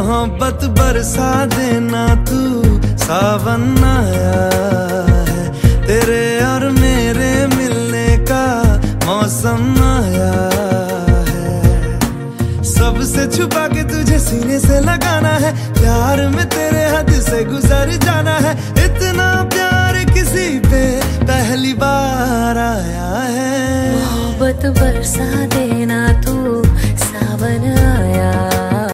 मोहब्बत बरसा देना तू, सावन आया है। तेरे और मेरे मिलने का मौसम आया है। सबसे छुपा के तुझे सीने से लगाना है। प्यार में तेरे हद से गुजर जाना है। इतना प्यार किसी पे पहली बार आया है। मोहब्बत बरसा देना